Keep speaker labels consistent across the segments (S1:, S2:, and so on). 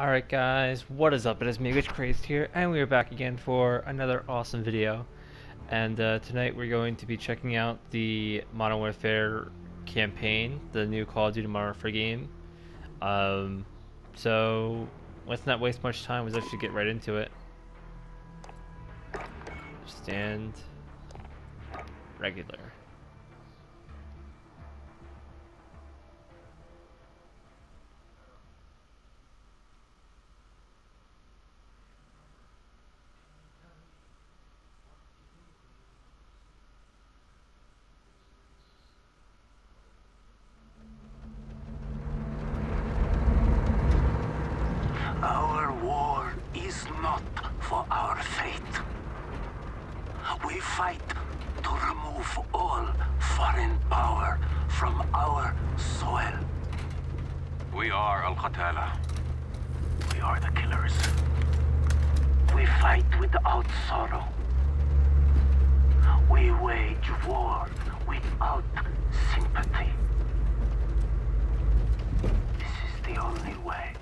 S1: Alright guys, what is up? It is me, Crazed here, and we are back again for another awesome video. And uh, tonight we're going to be checking out the Modern Warfare campaign, the new Call of Duty Modern Warfare game. Um, so, let's not waste much time, let's actually get right into it. Stand regular.
S2: We fight to remove all foreign power from our soil.
S3: We are Al Qatala.
S2: We are the killers. We fight without sorrow. We wage war without sympathy. This is the only way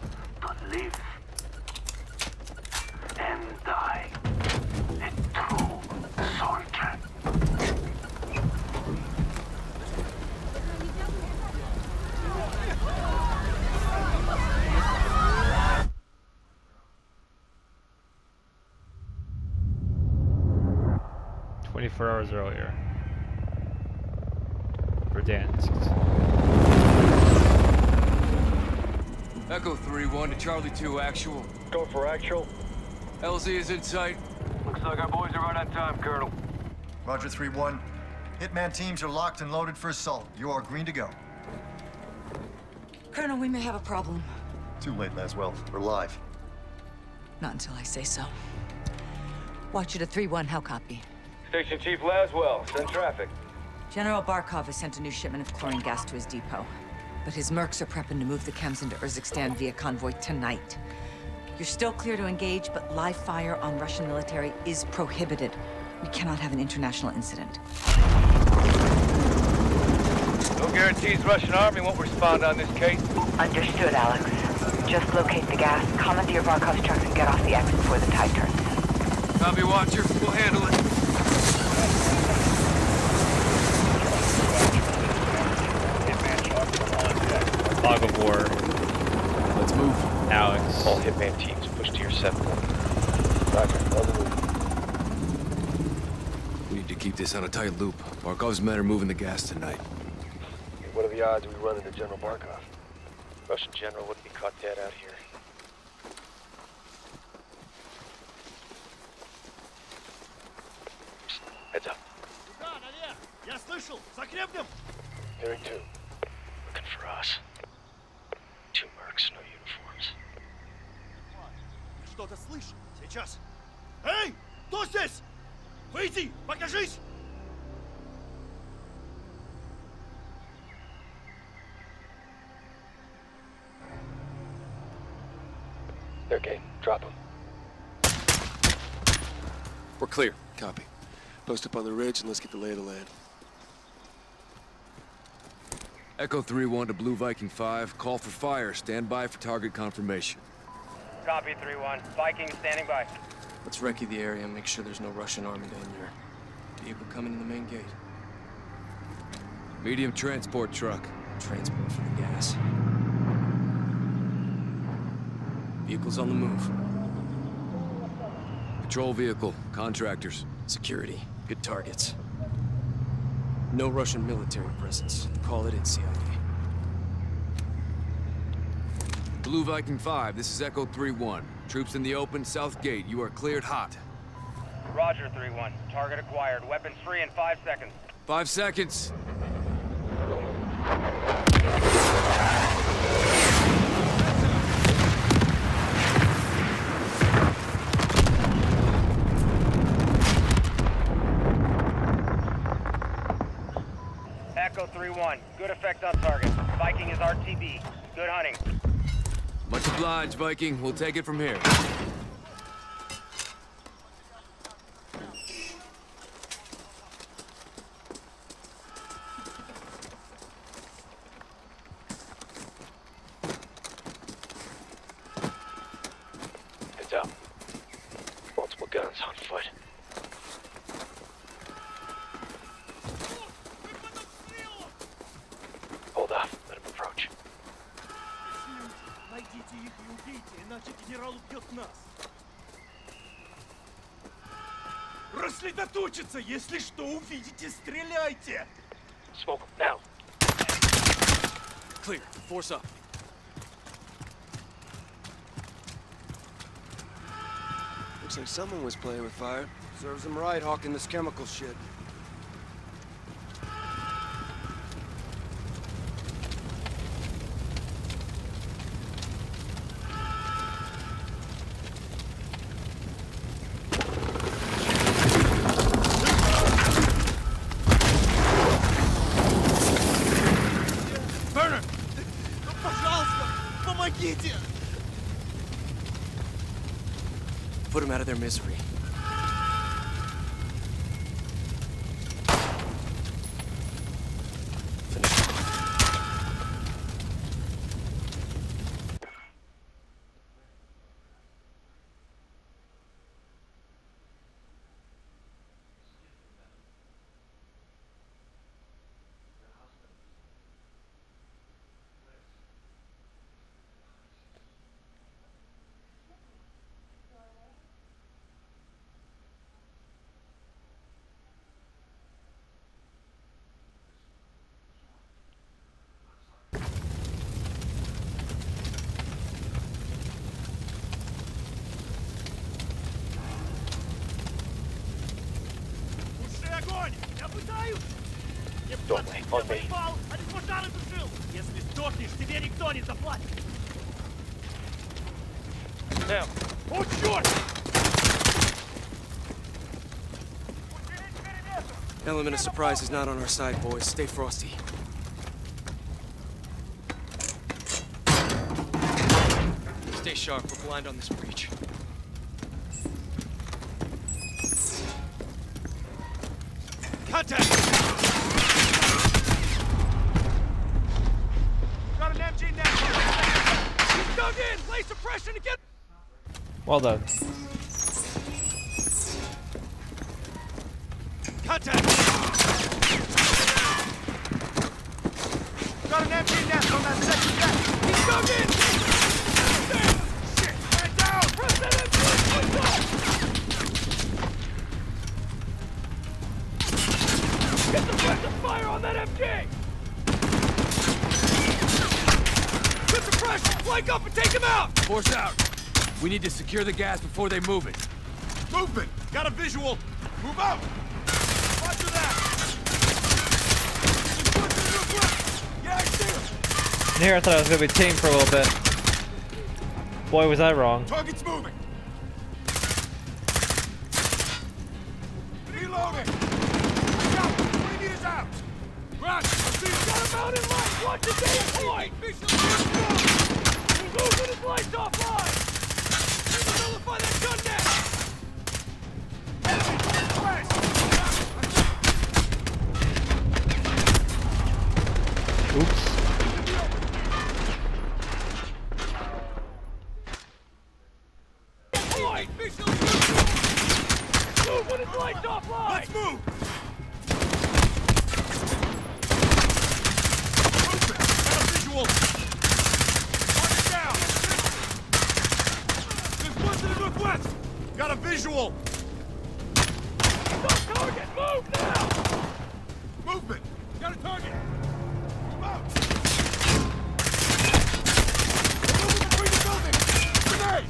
S2: to live and die
S1: 24 hours earlier. Verdansk.
S4: Echo 3-1 to Charlie 2 actual.
S5: Go for actual.
S4: LZ is in sight.
S3: Looks like our boys are right on time, Colonel.
S6: Roger 3-1. Hitman teams are locked and loaded for assault. You are green to go.
S7: Colonel, we may have a problem.
S6: Too late, Laswell. We're live.
S7: Not until I say so. Watch it at 3-1. How copy?
S5: Station Chief Laswell, send traffic.
S7: General Barkov has sent a new shipment of chlorine gas to his depot. But his mercs are prepping to move the chems into Urzikstan via convoy tonight. You're still clear to engage, but live fire on Russian military is prohibited. We cannot have an international incident.
S5: No guarantees Russian army won't respond on this case.
S8: Understood, Alex. Just locate the gas, commandeer your Barkov's trucks, and get off the exit before the tide turns.
S4: Copy, Watcher. We'll handle it.
S1: Fog of War.
S4: Let's move.
S1: Alex.
S5: All hitman teams push to your set point. Roger, on the move.
S4: We need to keep this on a tight loop. Barkov's men are moving the gas tonight.
S5: What are the odds we run into General Barkov? Russian general wouldn't be caught dead out here. Heads up. Hearing two. Looking for us. Two mercs, no uniforms.
S9: Что-то слышал. Сейчас. Эй! Кто здесь? Выйди! Покажись!
S5: They're game. Drop them.
S4: We're clear. Copy. Post up on the ridge and let's get the lay of the land. Echo 3-1 to Blue Viking 5. Call for fire. Stand by for target confirmation.
S10: Copy 3-1. Viking standing by.
S11: Let's recce the area and make sure there's no Russian army down here. Vehicle coming in the main gate.
S4: Medium transport truck.
S11: Transport for the gas. Vehicles on the move.
S4: Patrol vehicle. Contractors.
S11: Security. Good targets. No Russian military presence. Call it in, CID.
S4: Blue Viking 5, this is Echo 3-1. Troops in the open, south gate. You are cleared hot.
S10: Roger 3-1. Target acquired. Weapons free in five seconds.
S4: Five seconds.
S10: Echo 3-1. Good effect on target. Viking is RTB. Good hunting.
S4: Much obliged, Viking. We'll take it from here.
S12: Убейте, иначе генерал убьет нас. Рассредоточиться! Если что увидите, стреляйте!
S13: Smoke him now.
S14: Clear. Force up. Looks like someone was playing with fire. Serves them right, hawking this chemical shit. Put them out of their misery.
S12: не заплатит!
S13: Now.
S12: О, черт!
S14: Element of surprise is not on our side, boys. Stay frosty. Stay sharp. We're blind on this breach.
S1: Well done.
S12: Contact! Got an MG nest on that second deck! He's dug in! There! Shit! Man down! Press that MG! What's up? Get the pressure fire on that MG! Get the pressure! Flank up and take him out!
S4: Force out. We need to secure the gas before they move it.
S12: Movement! Got a visual! Move out! Roger that! Yeah, I see him!
S1: Here I thought I was gonna be tame for a little bit. Boy, was I wrong.
S12: Target's moving! Reloading! Out! 20 meters out! Rush! I see him! Got him out in line! Watch the data point! He's losing his lights offline! Need to nullify that gun net! Enemy! West!
S1: Oops.
S12: Point! Move when his lights offline! Let's move! Movement! Got a visual! Target down! There's one to the northwest! Got a visual! Stop target! Move now! Movement! Got a target! Move out! They're moving between the buildings! Grenade!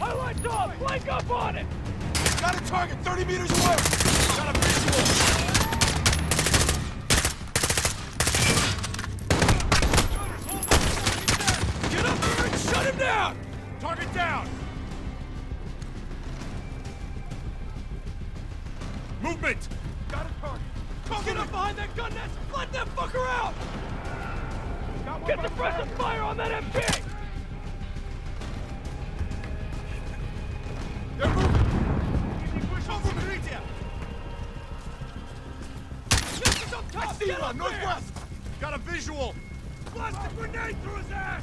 S12: Highlights off! Flank up on it! Got a target 30 meters away! Got a visual! Get up there and shut him down! Target down! Movement! Got a target. Get up behind that gun nest! Let that fucker out! Get suppressive fire on that MG!
S9: Northwest! Got a visual! Blast a grenade through his ass!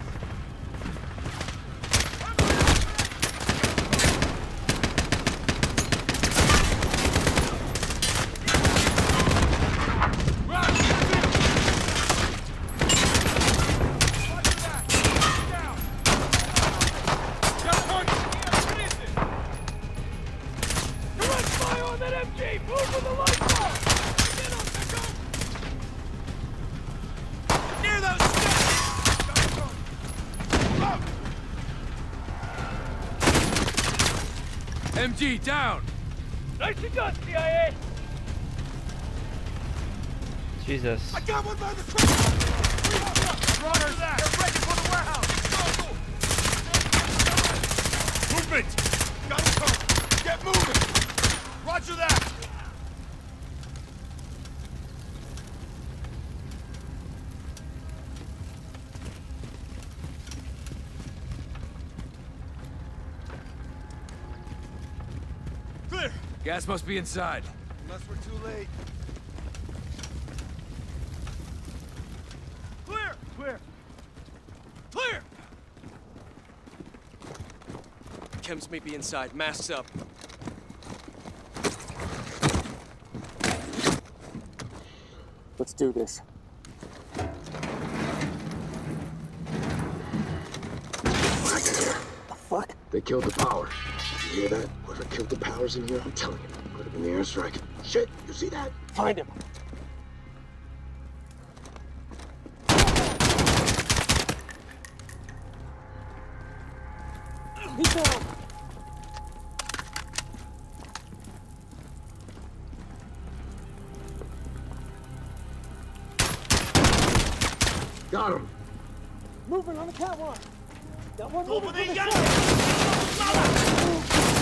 S4: MG, down!
S9: Nicely done, CIA!
S1: Jesus.
S9: I got one by the truck! Runners, get ready for the warehouse! Movement! Got him covered! Get moving! Roger that! Clear!
S4: Gas must be inside.
S9: Unless we're too late. Clear! Clear! Clear!
S11: Chems may be inside. Masks up.
S15: Let's do this. The fuck?
S16: They killed the power. You hear that? Whoever killed the powers in here, I'm telling you, could have been the airstrike. Shit, you see that?
S15: Find him. He's down.
S16: Got him.
S15: Moving on the catwalk. Got one
S9: Over
S15: moving
S9: there,
S15: the
S9: got
S15: side.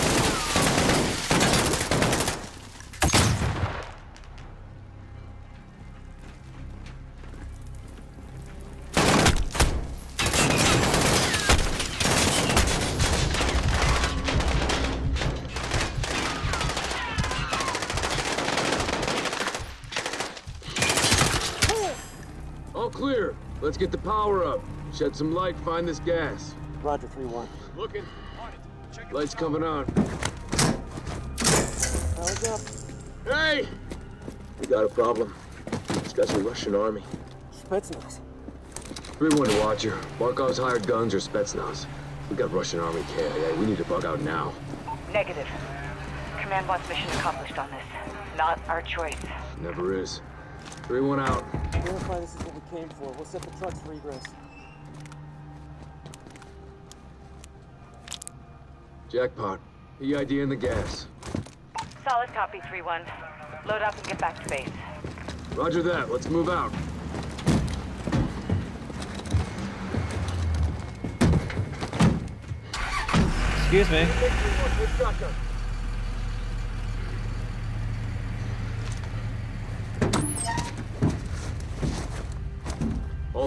S16: Get the power up. Shed some light, find this gas.
S15: Roger, 3-1.
S16: Looking. Lights coming on.
S15: Power's up.
S16: Hey! We got a problem. These guys are Russian army.
S15: Spetsnaz.
S16: 3-1 to Watcher. Barkov's hired guns or Spetsnaz. We got Russian army KIA. We need to bug out now.
S8: Negative. Command wants mission accomplished on this. Not our choice.
S16: Never is. 3-1 out.
S15: Verify this is what we came for. We'll set the trucks for egress.
S16: Jackpot. EID in the gas.
S8: Solid copy, 3-1. Load up and get back to base.
S16: Roger that. Let's move out.
S1: Excuse me.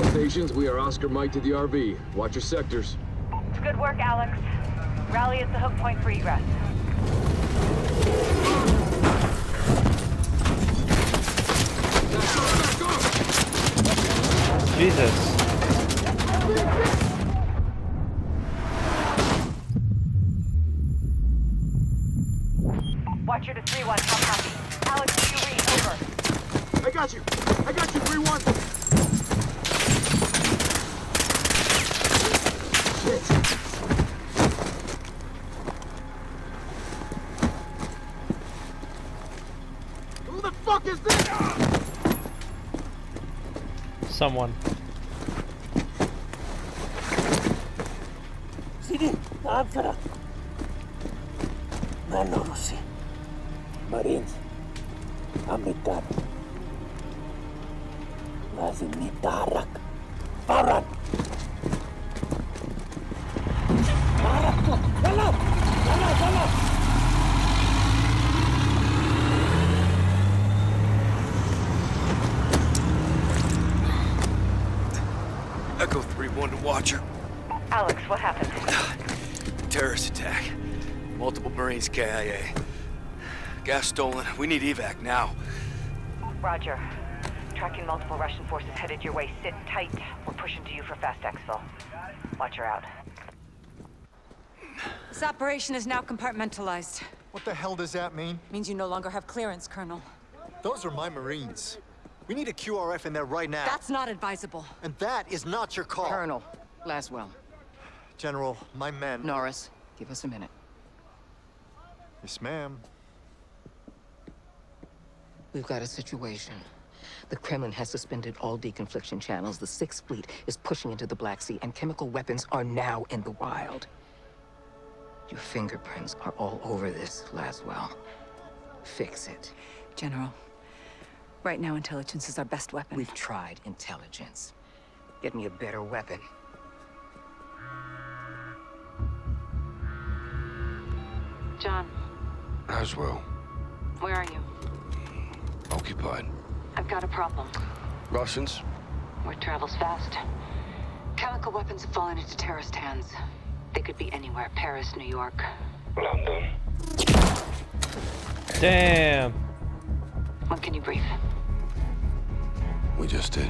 S16: Stations, we are Oscar Mike to the RV. Watch your sectors.
S8: Good work, Alex. Rally at the hook point for egress.
S1: Jesus.
S8: Watcher to 3-1, how copy? Alex, do you read? Over.
S16: I got you. I got you, 3-1. Who the fuck is this?
S1: Someone.
S15: CD, answer. Manorusi. Marines. Amitan. Lazim nitarak. Faran. Ko. Yalla! Yalla, yalla!
S11: Echo 3-1 to Watcher.
S8: Alex, what happened?
S11: Terrorist attack. Multiple Marines KIA. Gas stolen. We need evac now.
S8: Roger. Tracking multiple Russian forces headed your way. Sit tight. We're pushing to you for fast exfil. Watch her out.
S7: This operation is now compartmentalized.
S6: What the hell does that mean?
S7: Means you no longer have clearance, Colonel.
S6: Those are my Marines. We need a QRF in there right now.
S7: That's not advisable.
S6: And that is not your call.
S17: Colonel, Laswell.
S6: General, my men...
S17: Norris, give us a minute.
S6: Yes, ma'am.
S17: We've got a situation. The Kremlin has suspended all deconfliction channels. The Sixth Fleet is pushing into the Black Sea, and chemical weapons are now in the wild. Your fingerprints are all over this, Laswell. Fix it.
S7: General, right now intelligence is our best weapon.
S17: We've tried intelligence. Get me a better weapon.
S8: John,
S18: Laswell,
S8: where are you?
S18: occupied.
S8: I've got a problem.
S18: Russians?
S8: Word travels fast. Chemical weapons have fallen into terrorist hands. They could be anywhere. Paris, New York.
S18: London.
S1: Damn.
S8: When can you brief?
S18: We just did.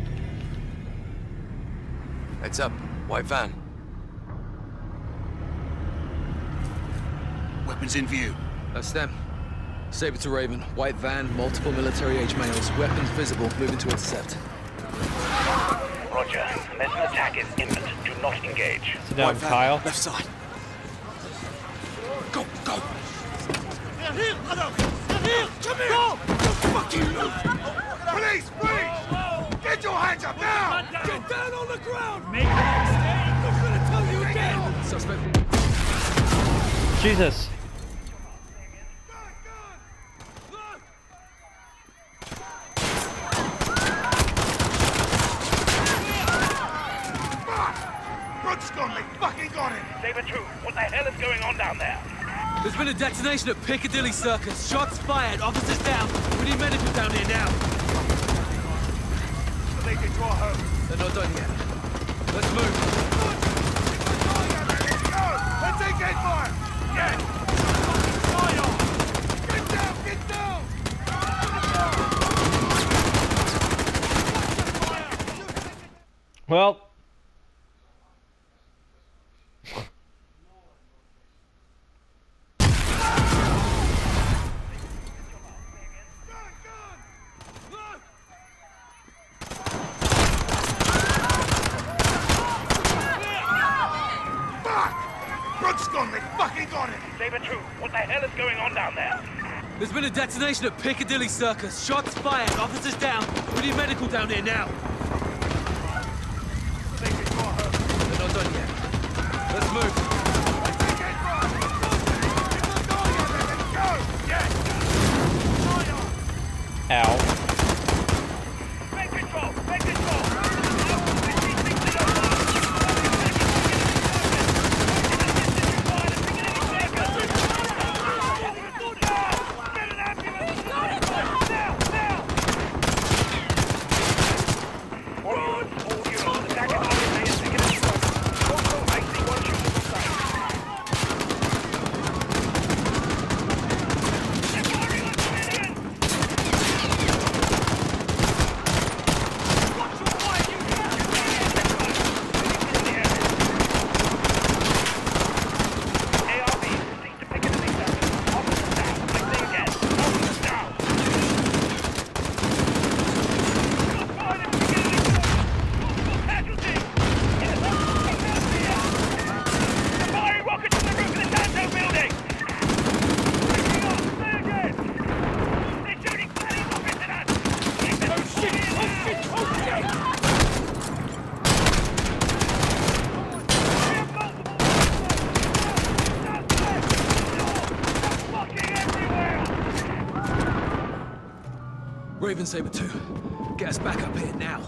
S11: Heads up. White van.
S19: Weapons in view.
S11: That's them. Saber to Raven. White van, multiple military-age males. Weapons visible. Moving to intercept.
S10: Roger. Unless an attack is imminent, do not engage.
S1: Sit down, Kyle.
S19: Left side. Go, go.
S9: They're here, Adam! They're here! Come here! Go!
S19: Fucking move!
S9: Police, police! Get your hands up now! Get down on the ground! Make them stay! I'm gonna tell you again!
S11: Suspect.
S1: Jesus.
S9: Brooks got me! Fucking got him!
S10: Saber 2, what the hell is going on down there?
S11: There's been a detonation at Piccadilly Circus. Shots fired. Officers down. We need medical down here now.
S9: Draw home.
S11: They're not done yet. Let's move.
S9: Let's take! Get!
S1: Well.
S9: Fuck! Brooks got me! Fucking got him!
S10: Saber 2, what the hell is going on down there?
S11: There's been a detonation at Piccadilly Circus. Shots fired. Officers down. We need medical down here now. Raven Saber 2. Get us back up here now.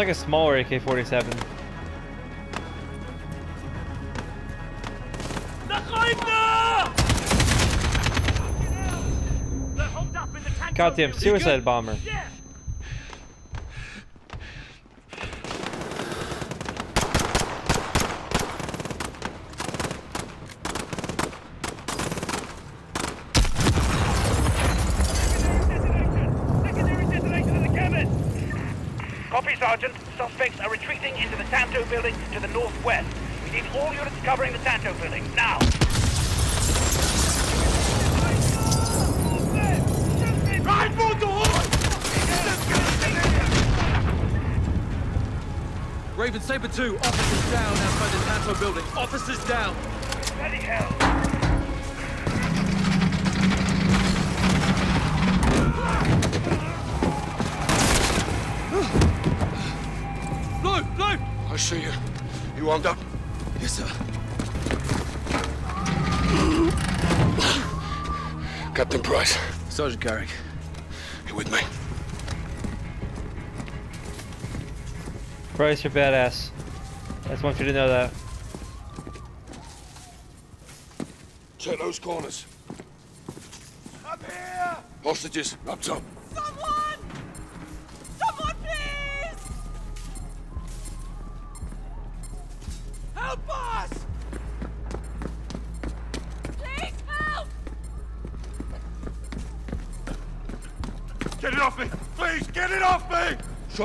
S1: Like a smaller AK-47. Goddamn suicide bomber.
S9: Copy, Sergeant. Suspects are retreating into the Tanto building to the northwest. We need all units covering the Tanto building, now! Right for the
S11: Raven Saber 2, officers down outside the Tanto building. Officers down.
S9: Bloody hell!
S18: See you. You armed up?
S11: Yes, sir.
S18: Captain Price,
S11: Sergeant Garrick.
S18: you with me?
S1: Price, you're badass. I just want you to know that.
S18: Check those corners.
S9: Up here!
S18: Hostages, up top.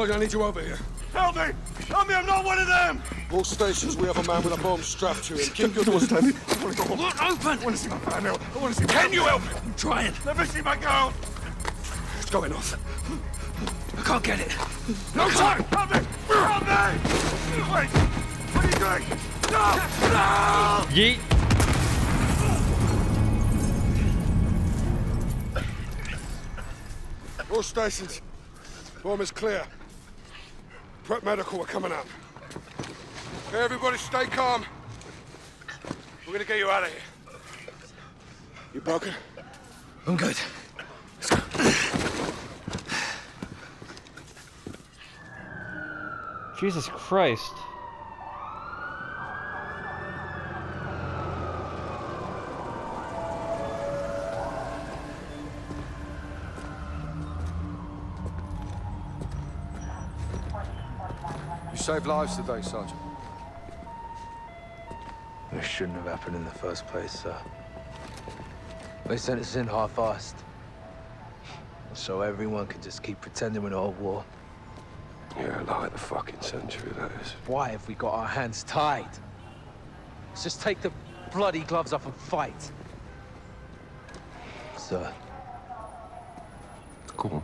S18: Sergeant, I need you over here.
S9: Help me! Help me, I'm not one of them!
S18: All stations, we have a man with a bomb strapped to him. Keep your doors down.
S9: I want to go home. Look, open! I want to see my family. I want to see Can you help me? I'm trying. Let me see my girl!
S18: It's going off.
S11: I can't get it.
S9: No time! Help me! Help me! Wait! What are you doing? No! No!
S1: Yeet.
S18: All stations, bomb is clear. Prep medical, we're coming out. Okay, everybody stay calm. We're gonna get you out of here. You broken?
S11: I'm good. Let's go.
S1: Jesus Christ.
S18: Saved lives today, Sergeant.
S11: This shouldn't have happened in the first place, sir. They sent us in half-assed. So everyone can just keep pretending we're not at war.
S18: Yeah, like the fucking century, that is.
S11: Why have we got our hands tied? Let's just take the bloody gloves off and fight. Sir.
S18: Go on.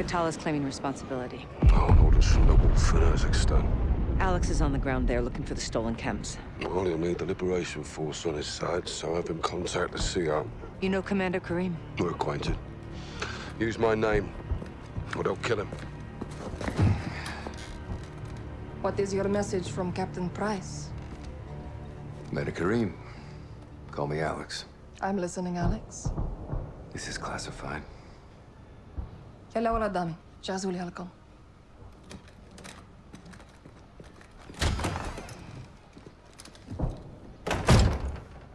S7: Al Qatala's claiming responsibility.
S18: Oh, all the local Kazakhstan.
S7: Alex is on the ground there looking for the stolen chems.
S18: Well, he'll need the Liberation Force on his side, so I have him contact the CO.
S7: You know Commander Karim?
S18: We're acquainted. Use my name, or they'll kill him.
S20: What is your message from Captain Price?
S16: Commander Karim. Call me Alex.
S20: I'm listening, Alex.
S16: This is classified.
S20: يلا ولد دامي جهزوا لي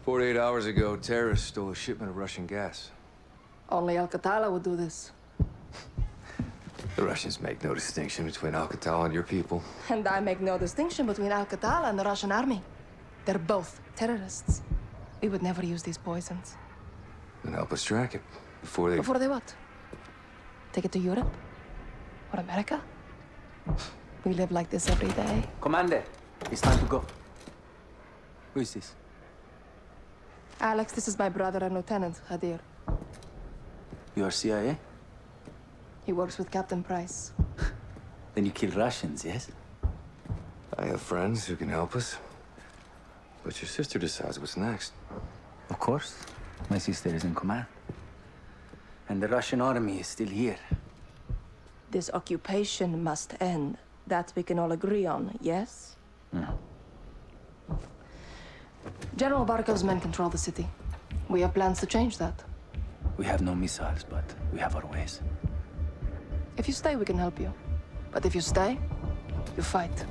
S4: Forty-eight hours ago, terrorists stole a shipment of Russian gas.
S20: Only Al Qatala would do this.
S16: the Russians make no distinction between Al Qatala and your people.
S20: And I make no distinction between Al Qatala and the Russian army. They're both terrorists. We would never use these poisons.
S16: Then help us track it. Before they...
S20: Before they what? Take it to Europe? Or America? We live like this every day.
S21: Commander, it's time to go. Who is this?
S20: Alex, this is my brother and Lieutenant, Hadir.
S21: You are CIA?
S20: He works with Captain Price.
S21: Then you kill Russians, yes?
S16: I have friends who can help us. But your sister decides what's next.
S21: Of course. My sister is in command. And the Russian army is still here.
S20: This occupation must end. That we can all agree on, yes?
S21: Yeah.
S20: General Barkov's men control the city. We have plans to change that.
S21: We have no missiles, but we have our ways.
S20: If you stay, we can help you. But if you stay, you fight.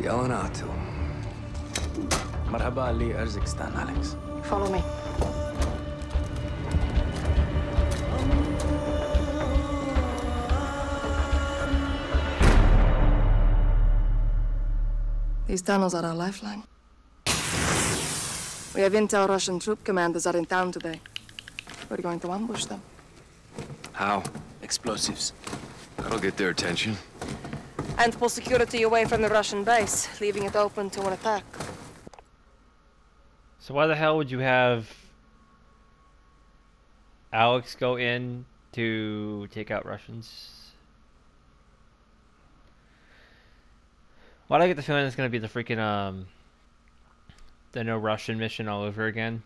S16: Yelling out to
S21: Marhaba Ali Urzikstan, Alex.
S20: Follow me. These tunnels are our lifeline. We have intel Russian troop commanders are in town today. We're going to ambush them.
S16: How?
S21: Explosives.
S16: That'll get their attention.
S20: And pull security away from the Russian base, leaving it open to an attack.
S1: So why the hell would you have Alex go in to take out Russians? Why do I get the feeling it's gonna be the freaking um the no Russian mission all over again?